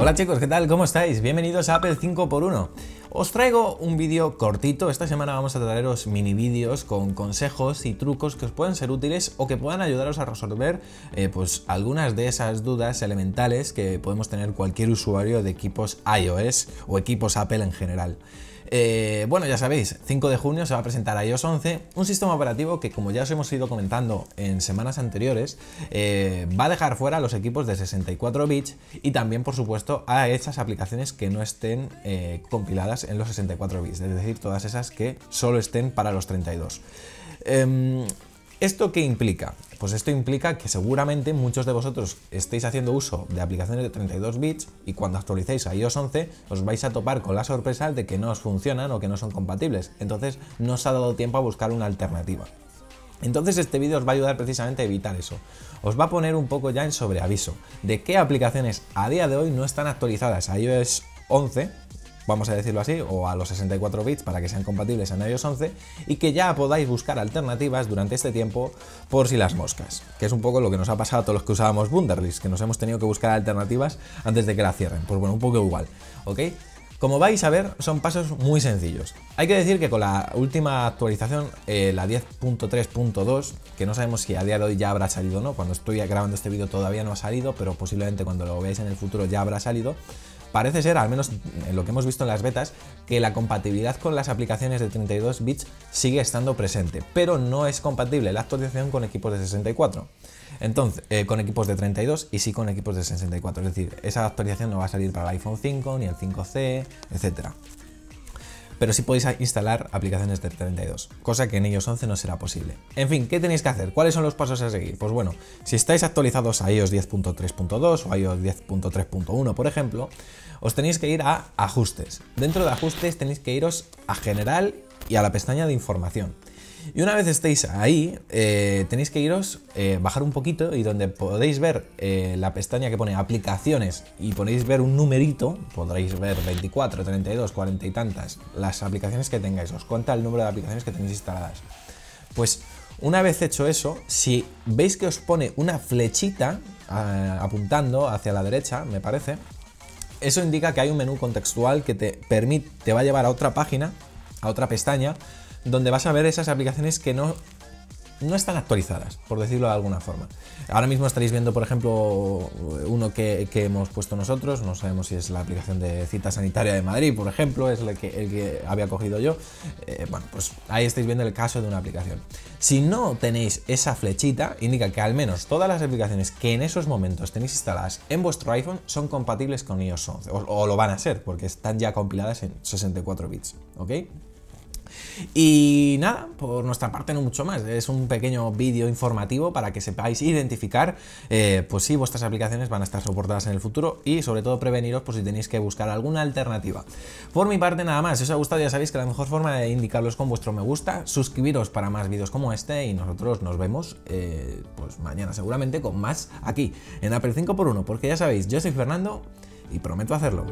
Hola chicos, ¿qué tal? ¿Cómo estáis? Bienvenidos a Apple 5x1. Os traigo un vídeo cortito, esta semana vamos a traeros mini vídeos con consejos y trucos que os puedan ser útiles o que puedan ayudaros a resolver eh, pues algunas de esas dudas elementales que podemos tener cualquier usuario de equipos iOS o equipos Apple en general. Eh, bueno, ya sabéis, 5 de junio se va a presentar iOS 11, un sistema operativo que, como ya os hemos ido comentando en semanas anteriores, eh, va a dejar fuera los equipos de 64 bits y también, por supuesto, a esas aplicaciones que no estén compiladas en los 64 bits, es decir, todas esas que solo estén para los 32. ¿Esto qué implica? Pues esto implica que seguramente muchos de vosotros estéis haciendo uso de aplicaciones de 32 bits y cuando actualicéis a iOS 11 os vais a topar con la sorpresa de que no os funcionan o que no son compatibles. Entonces no os ha dado tiempo a buscar una alternativa. Entonces este vídeo os va a ayudar precisamente a evitar eso. Os va a poner un poco ya en sobreaviso de qué aplicaciones a día de hoy no están actualizadas a iOS 11 vamos a decirlo así, o a los 64 bits para que sean compatibles en iOS 11 y que ya podáis buscar alternativas durante este tiempo por si las moscas, que es un poco lo que nos ha pasado a todos los que usábamos Wunderlist, que nos hemos tenido que buscar alternativas antes de que la cierren. Pues bueno, un poco igual, ¿ok? Como vais a ver, son pasos muy sencillos. Hay que decir que con la última actualización, eh, la 10.3.2, que no sabemos si a día de hoy ya habrá salido o no, cuando estoy grabando este vídeo todavía no ha salido, pero posiblemente cuando lo veáis en el futuro ya habrá salido, parece ser, al menos en lo que hemos visto en las betas, que la compatibilidad con las aplicaciones de 32 bits sigue estando presente, pero no es compatible la actualización con equipos de 64. Entonces, eh, con equipos de 32 y sí con equipos de 64. Es decir, esa actualización no va a salir para el iPhone 5, ni el 5C, etcétera pero sí podéis instalar aplicaciones de 32, cosa que en iOS 11 no será posible. En fin, ¿qué tenéis que hacer? ¿Cuáles son los pasos a seguir? Pues bueno, si estáis actualizados a iOS 10.3.2 o iOS 10.3.1, por ejemplo, os tenéis que ir a Ajustes. Dentro de Ajustes tenéis que iros a General y a la pestaña de Información. Y una vez estéis ahí, eh, tenéis que iros, eh, bajar un poquito y donde podéis ver eh, la pestaña que pone aplicaciones y podéis ver un numerito, podréis ver 24, 32, 40 y tantas, las aplicaciones que tengáis, os cuenta el número de aplicaciones que tenéis instaladas. Pues una vez hecho eso, si veis que os pone una flechita apuntando hacia la derecha, me parece, eso indica que hay un menú contextual que te permite, te va a llevar a otra página, a otra pestaña, donde vas a ver esas aplicaciones que no, no están actualizadas, por decirlo de alguna forma. Ahora mismo estaréis viendo, por ejemplo, uno que, hemos puesto nosotros, no sabemos si es la aplicación de cita sanitaria de Madrid, por ejemplo, es el que, el que había cogido yo. Eh, bueno, pues ahí estáis viendo el caso de una aplicación. Si no tenéis esa flechita, indica que al menos todas las aplicaciones que en esos momentos tenéis instaladas en vuestro iPhone son compatibles con iOS 11, o, o lo van a ser, porque están ya compiladas en 64 bits, ¿ok? Y nada, por nuestra parte no mucho más, es un pequeño vídeo informativo para que sepáis identificar eh, pues si vuestras aplicaciones van a estar soportadas en el futuro y sobre todo preveniros por si tenéis que buscar alguna alternativa. Por mi parte nada más, si os ha gustado ya sabéis que la mejor forma de indicarlo es con vuestro me gusta, suscribiros para más vídeos como este y nosotros nos vemos eh, pues mañana seguramente con más aquí en Apple 5x1 porque ya sabéis, yo soy Fernando y prometo hacerlo.